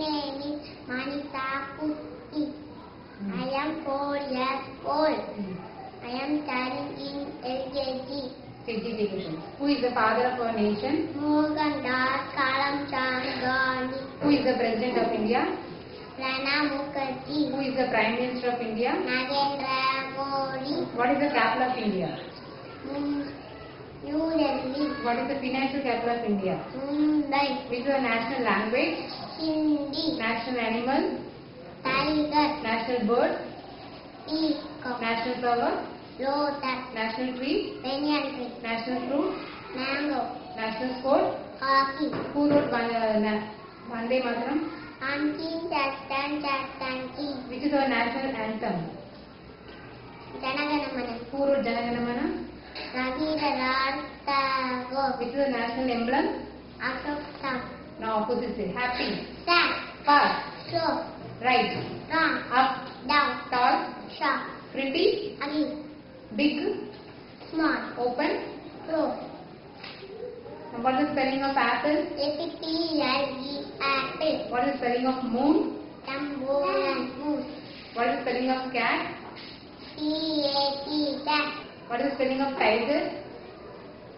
name is Manita Putti. Hmm. I am four years old. Hmm. I am studying in LKG. Education. Who is the father of our nation? Mohandas Karamchand Gandhi. Who is the president of India? Pranab Mukherjee. Who is the prime minister of India? Narendra Modi. What is the capital of India? New Delhi. What is the financial capital of India? Mumbai. Which is the national language? Hindi. National animal? Tiger. National bird? Peacock. National flower? Lotus. National tree? Banyan tree. National fruit? Mango. National sport? Hockey. Who wrote uh, Vande Mataram? Pumpkin Chatan Chatan King. Which is our national anthem? Janaganamana. Who wrote Janaganamana? Raviraj Tagore. Which is the national emblem? Ashok Tam. Now opposite say happy, Sad. fast, Slow. right, Wrong. up, Down. tall, Sharp. pretty, Ugly. big, Small. open. Close. What is the spelling of apple? A-P-P-L-E. Apple. What is the spelling of moon? Tamboran. Moose. What is the spelling of cat? T-A-T. Cat. What is the spelling of tiger?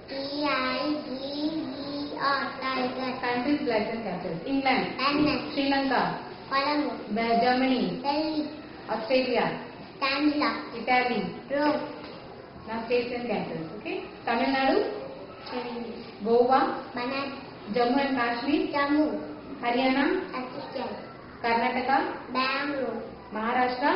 T-I-G-E-R. Countries, flags and capitals. England, London. Sri Lanka, Colombo. Be- Germany, Delhi. Australia, Tanzila. Italy. Rome. Now states and capitals. Okay. Tamil Nadu, Goa, Banat. Jammu and Kashmir, Jammu. Haryana, Assistant. Karnataka, Bangalore. Maharashtra.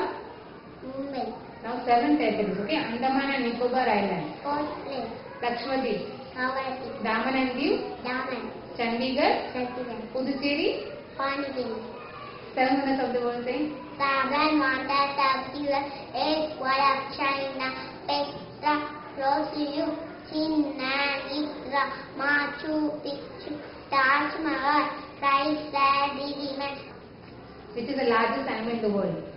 Mumbai. Now seven territories. Okay. Andaman and Nicobar Island, Port Place. Daman and Diu, Daman. Chandigarh, President. Puducherry. Pondicherry. Seven wonders of the world saying. Saban, Manta, Sabdila, Eight, Wallach, China, Petra, Rosiu, China, Isra, Machu Picchu, Taj Mahal, Chrysler, Diliman, Which is the largest animal in the world?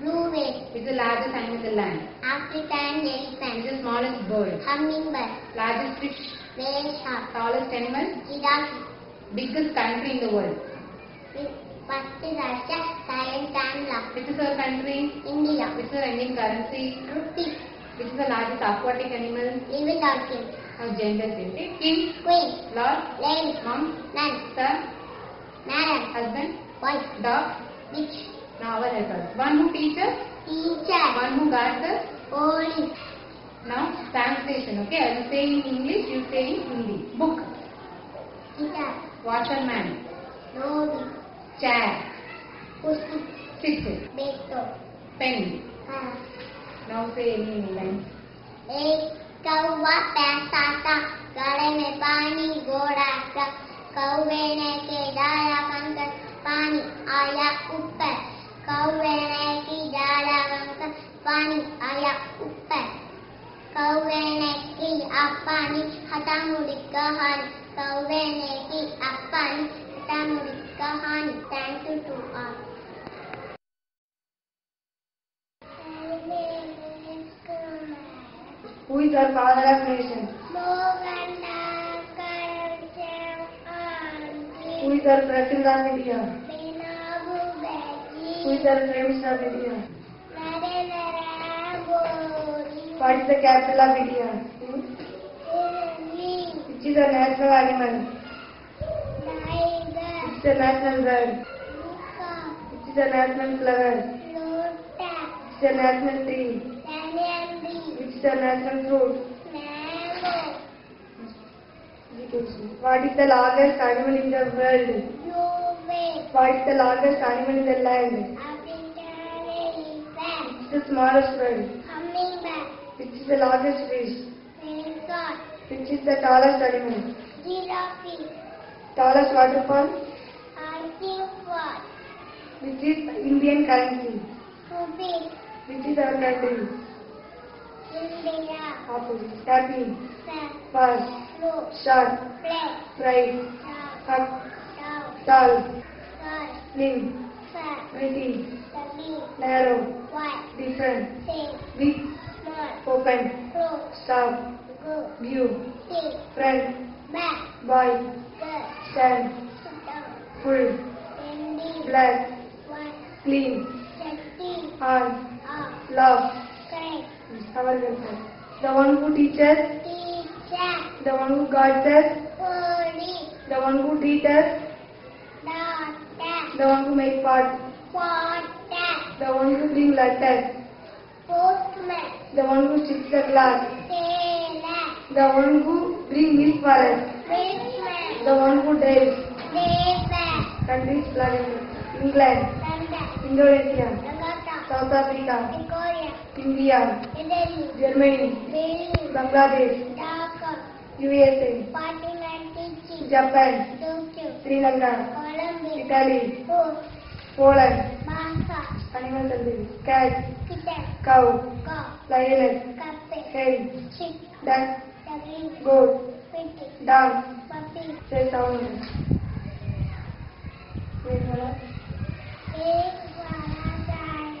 Blue Whale, Which is the largest animal in the land? African Elephant, is the smallest bird? Hummingbird, Largest fish? Whale Shark, Tallest animal? Giraffe, Biggest country in the world? First Russia, Science and Law, Which is our country? India, Which is our Indian currency? Rupee, Which is the largest aquatic animal? Evil Dolphin, Now gender say. King, Queen, Lord, Lady, Mom, Nun, Son, Madam, Husband, Wife, Dog. Witch, Now our helpers. One who teaches, Teacher, one who guards us. Police, Now translation. Okay, I will say in English, you say in Hindi. Book, Guitar, washerman, Lobby, chair, Pussy, stick, Beto, pen. हाँ Now say any line. एक कौवा पैसा था गले में पानी घोड़ा था कौवे ने के डाला कंकर पानी आया ऊपर कौवे ने की डाला कंकर पानी आया ऊपर। कौवे ने की अपानी हटा मुड़ी कहानी। कौवे ने की अपानी हटा मुड़ी कहानी thank you to all Who is our father of nation? Who is our president of India? Is our of India? What is the capital of India? Hmm? Which is the national animal? Tiger Which is the national bird? Which is the national flower? Lotus Which is the national tree? Banyan Which is the national fruit? Mango What is the largest animal in the world? Blue What is the largest animal in the land? Elephant the smallest bird? Hummingbird Which is the largest fish? Peacock Which is the tallest animal? Giraffe Tallest waterfall? Artifact Which is Indian currency? Rupee Which is our country? India Opposite. Happy, Fat fast, Blue short, Black bright, up, Down tall, slim, Fat. Pretty, Stubby narrow, White. Different, Thin big, Small open, Close stop, Good. View, Thick front, Back. Boy, Good. Stand, Sit down full, Stand black, white, clean, dirty, on, up, love. welfare. The one who teaches, teacher, the one who guides us, police, the one who us, doctor, the one who makes part, water, the one who brings letters, postman, the one who sticks the glass, sailor, the one who brings milk for us, milkman, the one who drives. neighbor, Countries flag England, London, Indonesia, Kolkata, South Africa, Victoria, India, Italy, Germany, Delhi, Bangladesh, Dhaka, USA, Japan, Tokyo, Sri Lanka, Italy, Poland, animal cat, Kitten, cow, Cow, lioness, Cafe, hen, Chick, duck, Duckling, goat, dog, Puppy, say sound. Wait, hold on. Egg, Varadaya,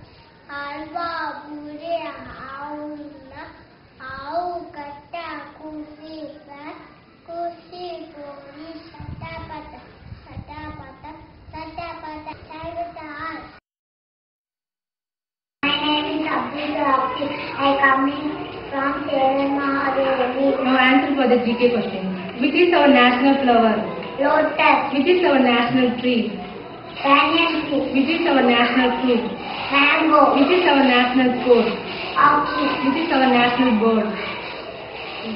national flower? Lotus, Which is our national tree? banyan tree, Which is our national fruit? mango, Which is our national sport? orchid, Which is our national bird?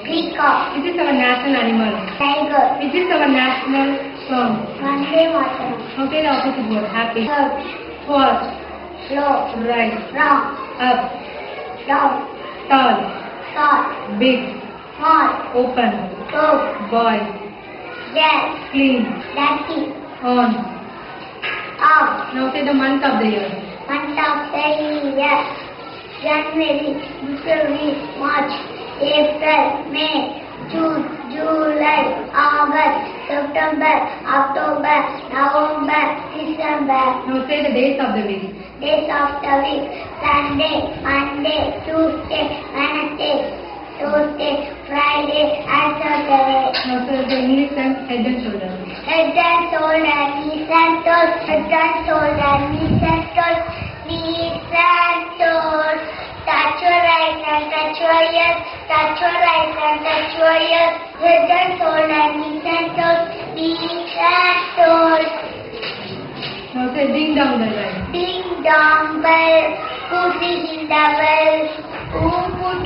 peacock, Which is our national animal? tiger, Which is our national song? Vande Mataram, Okay, the opposite word. Happy. third, Fast. slow, Right. wrong, Up. down, Tall. short, Big. small, Open. good, Boy. Yes, Clean. dirty, On. off, Now say the month of the year. month of the year, January, February, March, April, May, June, July, August, September, October, November, December. Now say the days of the week. Days of the week, Sunday, Monday, Tuesday, Wednesday, Thursday, Friday, and Saturday. Now say the English head and shoulder. Head and shoulder, knees and toes, head and shoulder, knees and toes, knees and toes. Touch your right and touch your ears, touch your right and touch your ears, head and shoulder, knees and toes, knees and toes. Now say ding dong bell. Ding dong bell, who's ringing the bell? Who put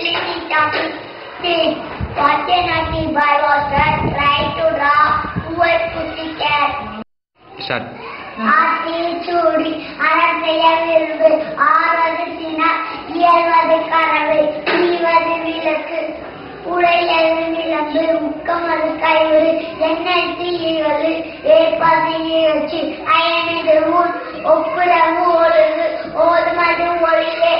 completely topic this. Fortunately, by was tried to draw poor pussycat. Shut. ஆசீச்சூடி அறசெய விரும்பு ஆவது சினா இயல்வது கனவு தீவது விளக்கு உடையது விளம்பு முக்கமது கைவு எண்ணெய் தீவது ஏற்பது எழுச்சி அயனது ஊர் ஒப்புரவு ஒழுகு और मधुवळीले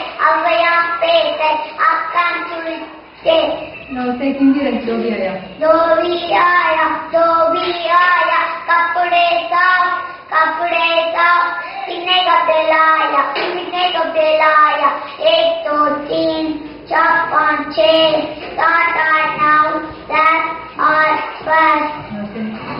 जो भी आया जो भी आया कपडे साफ़ कपडे साफ़ कितने कपड़े लाया कितने कपड़े लाया एक दो तीन चार पाँच छः सात आठ नौ दस और बस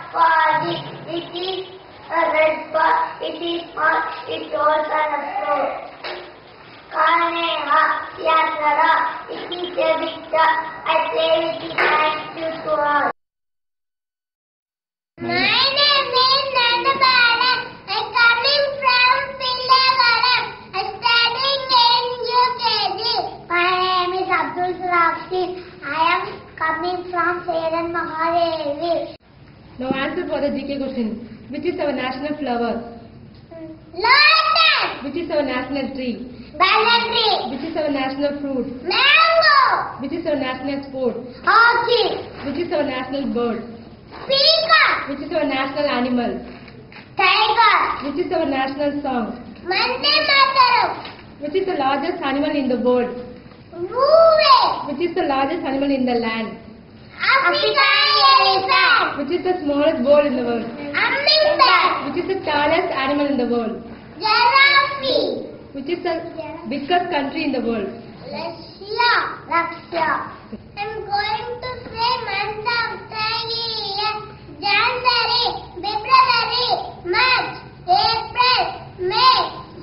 it is a red bar, it is small, it rolls on the. Kaneha, Yasara, it is a victor, I play with it night to score. My name is Nandabalan. I'm coming from Pillavaram. I'm in My name is Abdul I am coming from Salem Mahadevi. Now answer for the GK question. Which is our national flower? Lotus. Which is our national tree? Banana tree. Which is our national fruit? Mango. Which is our national sport? Hockey. Which is our national bird? Peacock. Which is our national animal? Tiger. Which is our national song? Vande Mataram. Which is the largest animal in the world? Movie. Which is the largest animal in the land? African elephant. Which is the smallest bird in the world? Hummingbird. Which is the tallest animal in the world? Giraffe. Which is the biggest country in the world? Russia. Russia. I'm going to say month the year. January, February, March, April, May,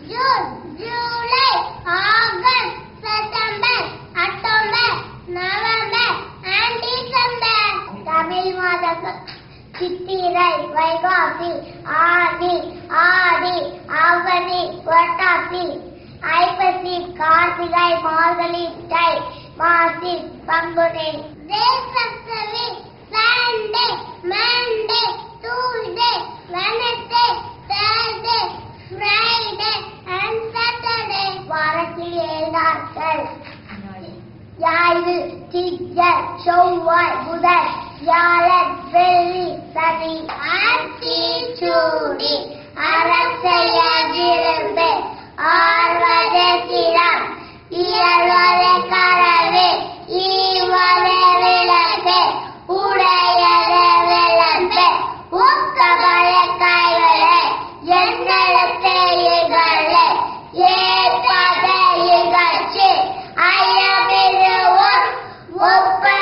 June, July, August, September, October, And December. Tamil மாதங்கள் சித்திரை வைகாசி ஆடி ஆடி ஆவணி புரட்டாசி ஐப்பசி கார்த்திகை மார்கழி தை மாசி பங்குனி தேசத்தவி Sunday Monday Tuesday Wednesday Thursday Friday and Saturday வாரத்தில் ஏழு நாட்கள் ஞாயிறு திங்கள் செவ்வாய் புதன் வியாழன் வெள்ளி சனி ஆட்சி சூடி அரசைய விரும்பு ஆர்வதே இயல்வதே கரவே ஈவதே விளக்கு உடையதே விளம்பு ஊக்கமய கைகளே என்னெழுத்தே இகழே ஏற்பதே இகழ்ச்சி ஐயமிருவோர் ربنا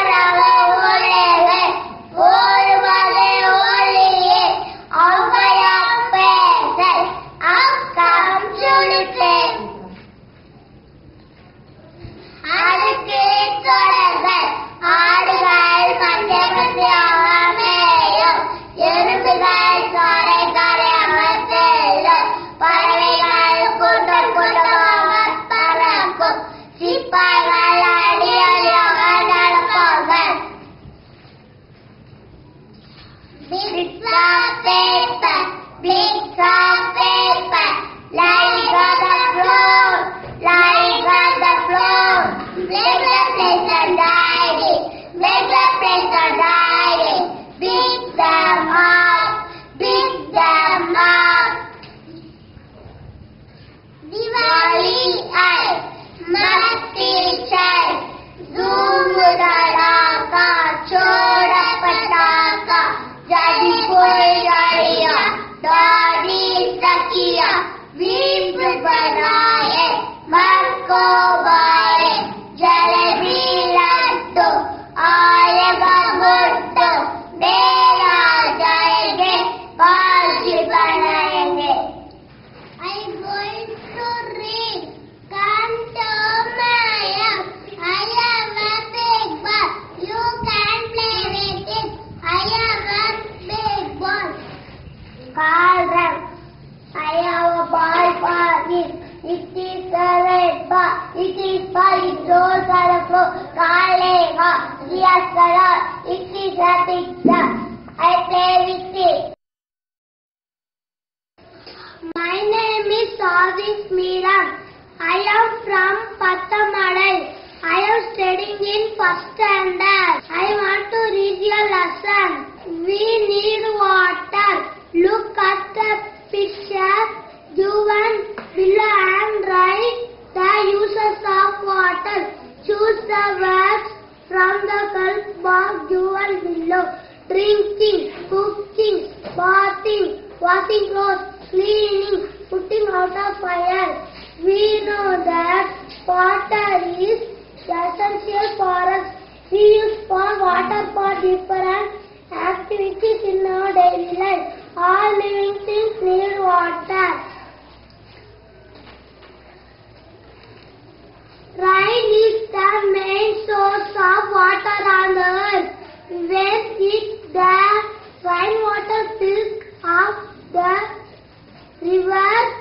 is Sadiq Miran. I am from Pattamadai. I am studying in first standard. I want to read your lesson. We need water. Look at the picture given below and write the uses of water. Choose the words from the help box given below. Drinking, cooking, bathing, washing clothes, cleaning, putting out of fire. We know that water is essential for us. We use for water for different activities in our daily life. All living things need water. Rain is the main source of water on earth. When it the rainwater fills up the rivers,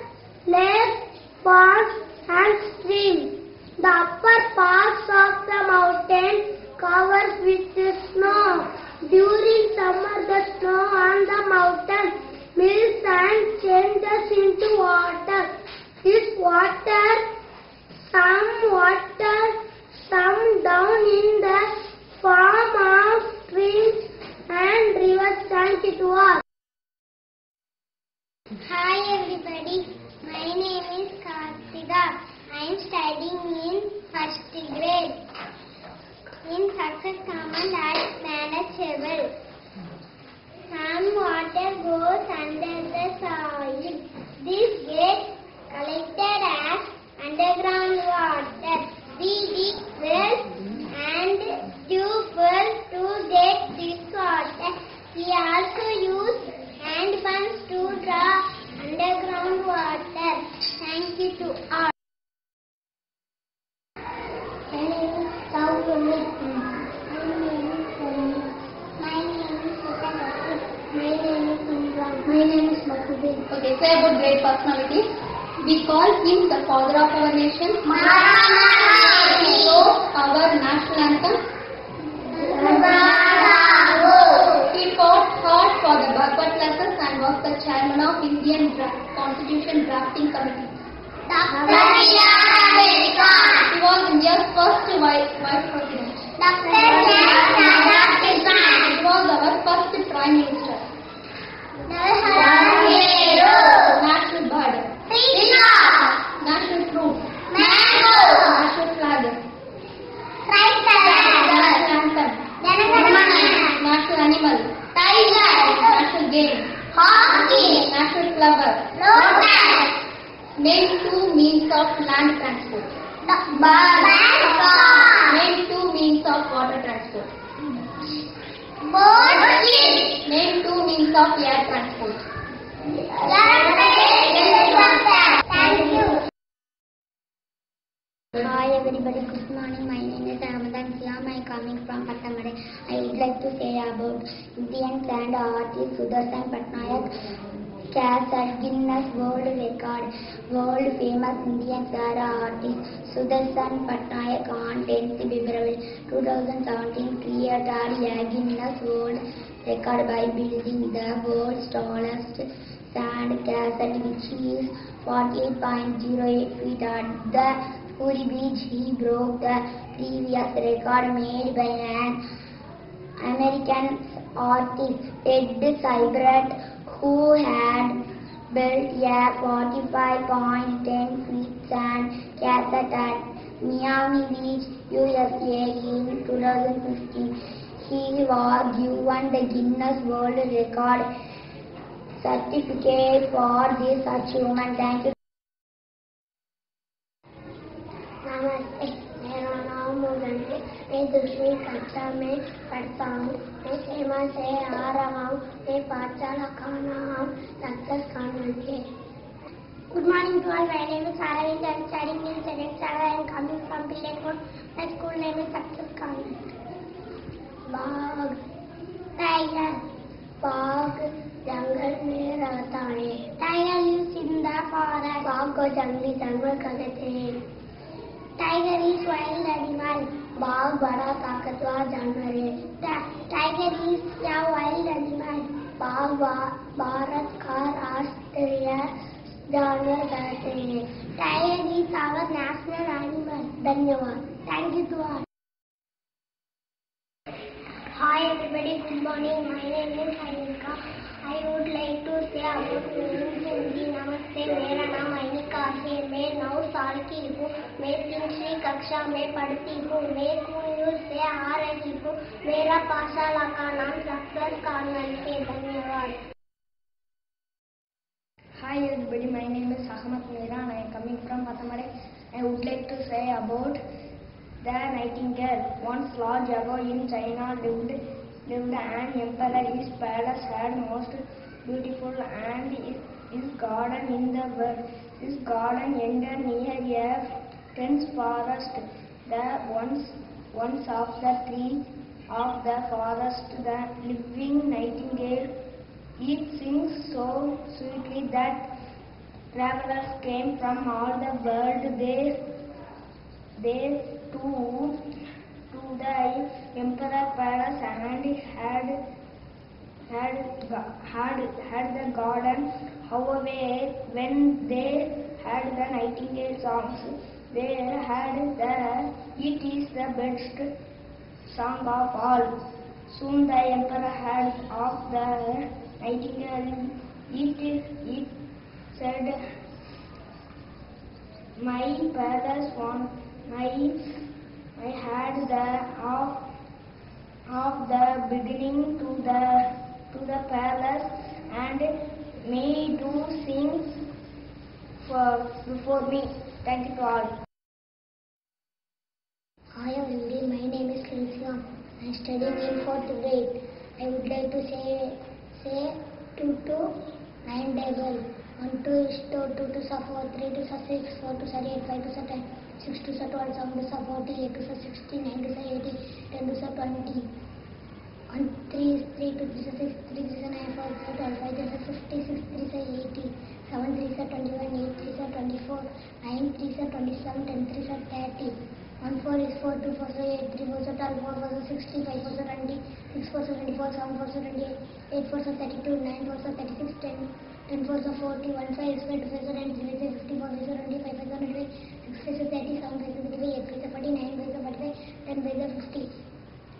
lakes, ponds and streams. The upper parts of the mountain covers with snow. During summer, the snow on the mountain melts and changes into water. This water, some water, some down in the form of streams and rivers. You to all. Hi everybody, my name is Kartika. I am studying in first grade in Success Convent at Manageable. Some water goes under the soil. This gets collected as underground water. We dig wells and tube wells to get this water. We also use hand pumps to draw underground water. Thank you to all. My name is Saurami. My name is Sarina. My name is Sutagati. My name is Indra. My name is Makubin. Okay, say about great personalities. We call him the father of our nation. So, our national anthem. He fought hard for the backward classes and was the chairman of Indian Dra- Constitution Drafting Committee. He was India's first vice, vice president. He was our first prime minister. National bird. National fruit. National flag. National anthem. National animal. National game. National flower. Name two means of land transport. Bus. Name two means of water transport. Boat. Name two means of air transport. Thank you. Hi everybody, good morning. My name is Ramadan Siam. I am coming from Pattamadai. I would like to say about Indian sand artist Sudarshan Patnaik cast at Guinness World Record. World famous Indian sand artist Sudarshan Patnaik on 10th February 2017 created a Guinness World Record by building the world's tallest sand castle which is 48.08 feet at the Puri beach. He broke the previous record made by an American artist Ted Siebert who had built a 45 point 10 point feet sand castle at Miami Beach, USA in 2015. He was given the Guinness World Record certificate for this achievement. Thank you. Namaste. मैं दूसरी कक्षा में पढ़ता हूँ मैं सीमा से आ रहा हूँ मैं पाठशाला का नाम सक्सेस कॉन्वेंट है Good morning to all. My name is Aravind. I am studying in second standard. I am coming from Pilekot. My school name is Success Convent. बाघ टाइगर बाघ जंगल में रहता है टाइगर in the forest. बाघ को जंगली जानवर कहते हैं टाइगर इज़ वाइल्ड एनिमल बाघ बड़ा ताकतवर जानवर। है tiger is a wild animal बाघ भारत का राष्ट्रीय जानवर कहते हैं tiger is our national animal धन्यवाद। Thank you to all Hi everybody, good morning. My name is Anika. Like to say about me in नमस्ते मेरा नाम अनिका है मैं नौ साल की हूँ मैं तीसरी कक्षा में पढ़ती हूँ मैं कुयूर से आ रही हूँ मेरा पाठशाला का नाम सक्सेस कॉन्वेंट है धन्यवाद Hi everybody, my name is Ahmad Mira and I am coming from Pathamade. I would like to say about the nightingale. Once long ago in China lived, lived an emperor. His palace had most beautiful and his, garden in the world. His garden ended near a dense forest. The once, once of the tree of the forest, the living nightingale it sings so sweetly that travelers came from all the world there, there to, the emperor palace and had had had had the garden. However, when they had the nightingale songs, they had the it is the best song of all. Soon the emperor heard of the nightingale. It it said, "My palace want my had the of of the beginning to the to the palace and may do things for before me. Thank you to all. Hi everybody, my name is Lindsam. I am studying in fourth grade. I would like to say say two to nine table. One to is to two to sa four, three to sa six, four to sa eight, five to sa ten, six to sa twelve, seven to sa forty, eight to sa sixty, nine to sa eighty, ten to sa twenty. One three is three, two three is six, three three is nine, four four twelve, five three is fifty, six three is eighty, seven three is twenty-one, eight three is twenty-four, nine three is twenty-seven, ten three is thirty. One four is four, two four is eight, three four is twelve, four four is sixty, five four is twenty, six four is twenty-four, seven four is twenty-eight, eight four is thirty-two, nine four is thirty-six, ten, ten four is forty, one five is five, two five is ninety, three five is fifty, four five is twenty, five five is twenty-five, six five is thirty, seven five is thirty-five, eight five is forty, nine five is forty-five, ten five is fifty.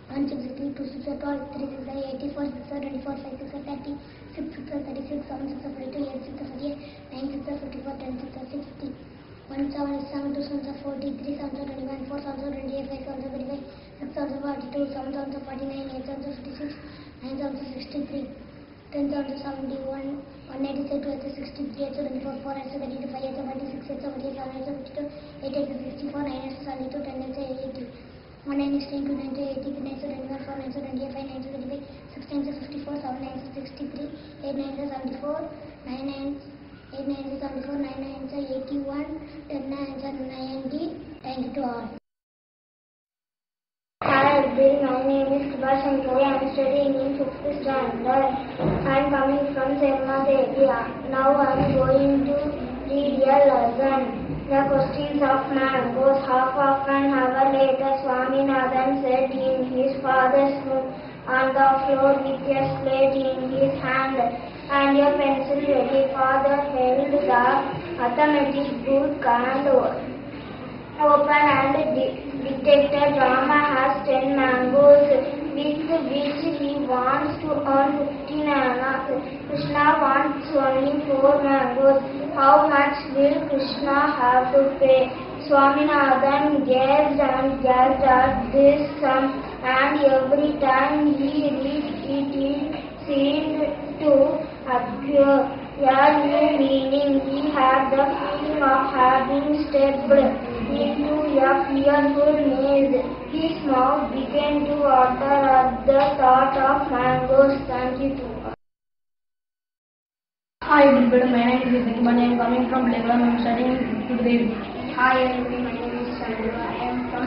One six is three, two six is twelve, three six is eighty, four six is twenty-four, five six is thirty, six six is thirty-six, seven six is forty-two, eight six is forty-eight, nine six is fifty-four, ten six is sixty. One seven is seven, two sevens are forty, three sevens are twenty-one, four sevens are twenty-eight, five sevens are thirty-five, six sevens are forty-two, seven sevens are forty-nine, eight sevens are fifty-six, nine sevens are sixty-three, ten sevens are seventy-one, one eighty-six, two eighty sixty-three, eight seventy-four, four eight thirty-two, five eight forty-six, eight seventy-eight, seven eight fifty-two, eight eight sixty-four, nine eight seventy-two, ten eight eighty. One nine is ten, two nine is eighty, three nine is twenty-one, four nine is twenty-eight, five nine is twenty-five, six nine is fifty-four, seven nine is sixty-three, eight nine is seventy-four, nine nine eight nine is seventy-four, nine nine is eighty-one, ten nine is ninety. Thank you to all. Hi, everybody. My name is Subhash Shankari. I am studying in fifth standard. I am coming Now I am going to read a lesson. The questions of man goes half of an hour later. Swaminathan sat in his father's room on the floor with a slate in his hand and a pencil ready. Father held the arithmetic book and open and de- detected Rama has 10 mangoes with which he wants to earn 15 annas. Krishna wants only 4 mangoes. How much will Krishna have to pay? Swaminathan gazed and gazed at this sum and every time he read it, it seemed to appear a new meaning. He had the feeling of having stepped into a fearful maze. His mouth began to water the of mangoes. Thank you to. Hi everybody, my name is Vikman. I am coming from Lebanon. I am studying grade. Hi everybody, my name is Chandru. I am from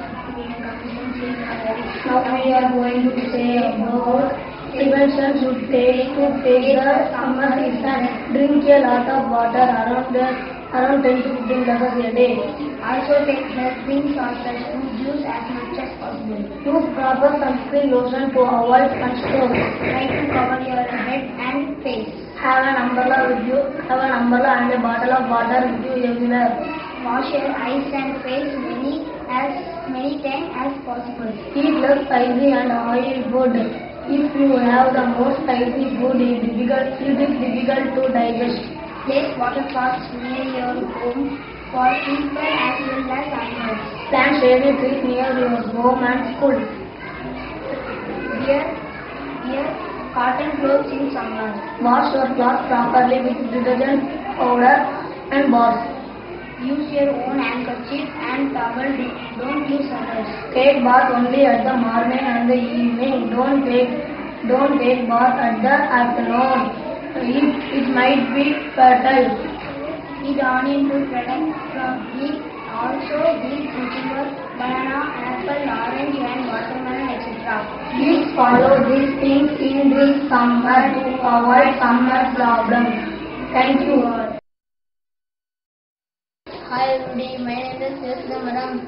Now we are going to say about prevention should take to take the summer season. Drink a lot of water around the around 10 to 15 glasses a day. Also take helpings the fruit juice as much as possible. Use proper sunscreen lotion to avoid sunstroke. Try to cover your head and face. Have an umbrella with you. Have an umbrella and a bottle of water with you everywhere. Wash your eyes and face many as many times as possible. Eat less spicy and oily food. If you have the most spicy food, it is difficult, it is difficult to digest. Place water pots near your home for people as well as animals. Plant shady trees near your home and school. Wear, wear cotton clothes in summer. Wash your clothes properly with detergent powder and bars. Use your own handkerchief and towel. Don't use others. Take bath only at the morning and the evening. Don't take don't take bath at the afternoon. It, it might be fertile. Eat onion protect from heat. Also eat cucumber, banana, apple, orange and watermelon etc. Please follow these things in this summer to avoid summer problems. Thank you. all. Hi everybody, my name is Yasna Madam.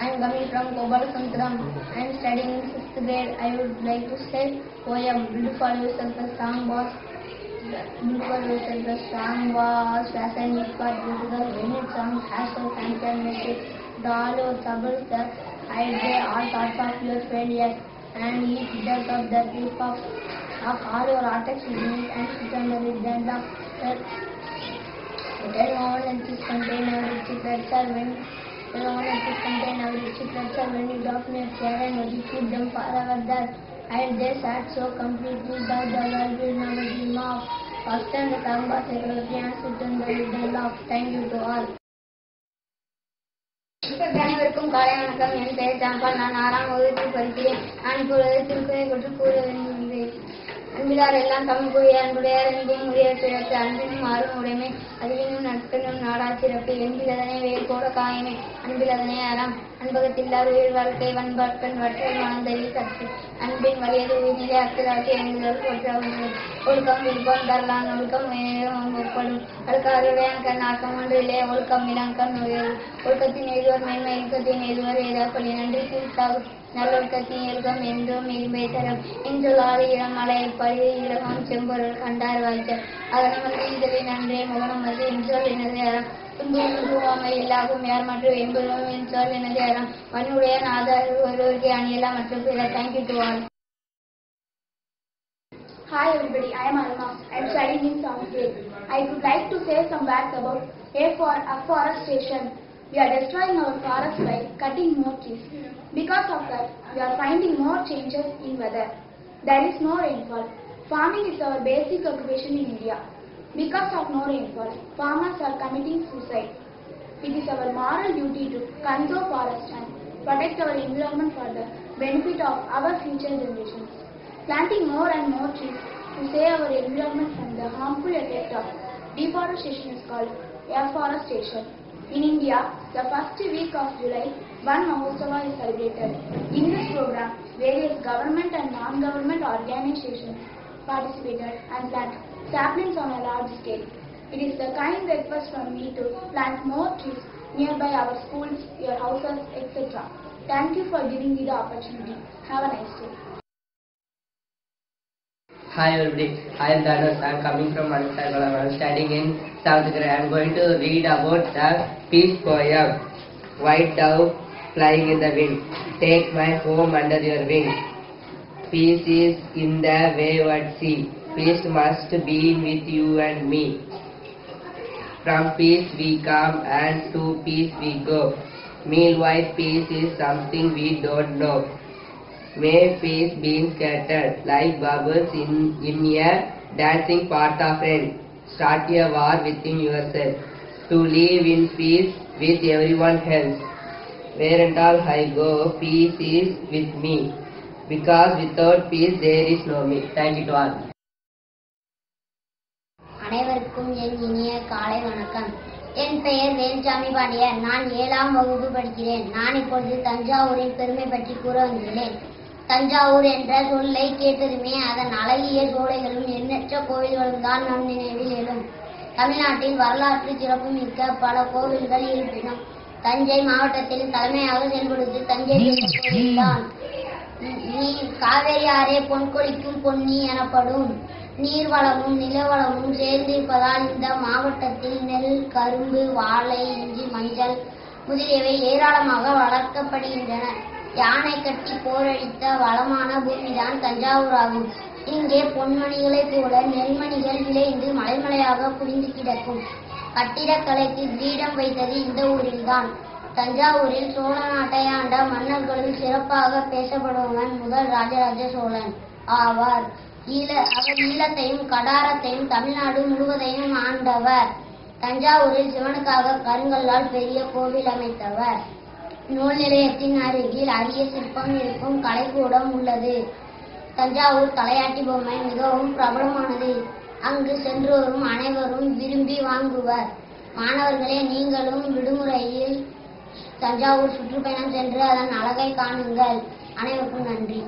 I am coming from Gopalasankaram. I am studying in sixth grade. I would like to say poem. For yourself a strong boss. Build for yourself a strong boss. Fashion it for difficult. When it sounds has so fancy and message. The all your troubles that hide there all thoughts of your failures. And eat death of the tip of, of all your artifacts within it and sit under it. Then the Then all and this contain our secrets are when then all and this contain our secrets are when you drop your chair and you put them forever there. And they sat so completely that the world will never dream of. First and the Kamba security and sit in the middle of. Thank you to all. அனைவருக்கும் காலை வணக்கம் என் பெயர் ஜாம்பால் நான் ஆறாம் வகுப்பில் படிக்கிறேன் நான் இப்பொழுது திருக்குறளை பற்றி கூற விரும்புகிறேன் அன்பிலார் எல்லாம் தமிழ் கூறிய அன்புடையார் என்பும் உரிய சிறப்பு அன்பினும் ஆறும் உடைமை அறிவினும் நட்பினும் நாடா சிறப்பு என்பிலதனை வேர் போட காயமே அன்பிலதனை அறம் அன்பகத்தில்லார் உயிர் வாழ்க்கை வன்பற்கண் வற்றல் மனந்தறி சக்தி அன்பின் வலியது உயிர்நிலை அக்கலாக்கி எங்குதல் போற்றாகும் ஒழுக்கம் விருப்பம் தரலான் ஒழுக்கம் வேணும் ஒப்படும் அழுக்காருடைய கண் ஆக்கம் ஒன்றிலே ஒழுக்கம் இளங்கண் உயர் ஒழுக்கத்தின் எழுவர் மேன்மை இழுக்கத்தின் எழுவர் ஏதாப்படி நன்றி தீர்த்தாகும். நல்லொழுக்கத்தின் எழுகம் என்றும் இரும்பை தரும். இன்றொல்லாது இளமலை பழைய இலகம் செம்பொருள் கண்டார் வாழ்க்கை அதனை வந்து இதழை நன்றே முகமது வந்து என்றால் எனது அறம் துன்பம் துன்பமாமை எல்லாகும் யார் மற்றும் என்பதும் என்றால் எனது அறம் மண்ணுடைய நாதார் ஒருவருக்கு அணியலாம் மற்றும் பிற thank you to all Hi everybody, I am Alma. I am studying in seventh grade. I would like to say some words about A for afforestation. We are destroying our forests by cutting more trees. Because of that, we are finding more changes in weather. There is no rainfall. Farming is our basic occupation in India. Because of no rainfall, farmers are committing suicide. It is our moral duty to conserve forest and protect our environment for the benefit of our future generations. Planting more and more trees to save our environment from the harmful effect of deforestation is called afforestation. In India, the first week of July, Van Mahotsava is celebrated. In this program, various government and non-government organizations participated and saplings on a large scale. It is the kind request from me to plant more trees nearby our schools, your houses, etc. Thank you for giving me the opportunity. Have a nice day. Hi everybody, I am Dhanush. I am coming from Manasagalam. I am studying in South grade. I am going to read about the peace poem. White dove flying in the wind. Take my home under your wing. Peace is in the wayward sea. Peace must be with you and me. From peace we come and to peace we go. Meanwhile, peace is something we don't know. May peace be scattered like bubbles in, in a dancing of rain. Start a war within yourself to live in peace with everyone else. Where and all I go, peace is with me. Because without peace there is no me. Thank you to all. அனைவருக்கும் என் இனிய காலை வணக்கம். என் பெயர் வேல்சாமி பாண்டியன் நான் ஏழாம் வகுப்பு படிக்கிறேன். நான் இப்பொழுது தஞ்சாவூரின் பெருமை பற்றி கூற வந்துள்ளேன். தஞ்சாவூர் என்ற சொல்லை கேட்டதுமே அதன் அழகிய சோலைகளும் எண்ணற்ற கோவில்களும் தான் நம் நினைவில் எழும். தமிழ்நாட்டில் வரலாற்று சிறப்புமிக்க பல கோவில்கள் இருப்பினும் தஞ்சை மாவட்டத்தில் தலைமையாக செயல்படுவது தஞ்சை கோவில்தான். காவேரி ஆறே பொன்கொழிக்கும் பொன்னி எனப்படும். நீர்வளமும் நிலவளமும் சேர்ந்திருப்பதால் இந்த மாவட்டத்தில் நெல் கரும்பு வாழை இஞ்சி மஞ்சள் முதலியவை ஏராளமாக வளர்க்கப்படுகின்றன. யானை கட்டி போரடித்த வளமான பூமிதான் தஞ்சாவூர் ஆகும் இங்கே பொன்மணிகளைப் போல நெல்மணிகள் விளைந்து மலைமலையாக குவிந்து கிடக்கும். கட்டிடக்கலைக்கு கிரீடம் வைத்தது இந்த ஊரில்தான். தஞ்சாவூரில் சோழ நாட்டை ஆண்ட மன்னர்களுள் சிறப்பாக பேசப்படுபவன் முதல் ராஜராஜ சோழன் ஆவார். ஈழ அவர் ஈழத்தையும் கடாரத்தையும் தமிழ்நாடு முழுவதையும் ஆண்டவர். தஞ்சாவூரில் சிவனுக்காக கருங்கல்லால் பெரிய கோவில் அமைத்தவர். நூல் நிலையத்தின் அருகில் அரிய சிற்பம் இருக்கும் கலைக்கூடம் உள்ளது. தஞ்சாவூர் தலையாட்டி பொம்மை மிகவும் பிரபலமானது. அங்கு சென்று வரும் அனைவரும் விரும்பி வாங்குவர். மாணவர்களே நீங்களும் விடுமுறையில் தஞ்சாவூர் சுற்றுப்பயணம் சென்று அதன் அழகை காணுங்கள். அனைவருக்கும் நன்றி.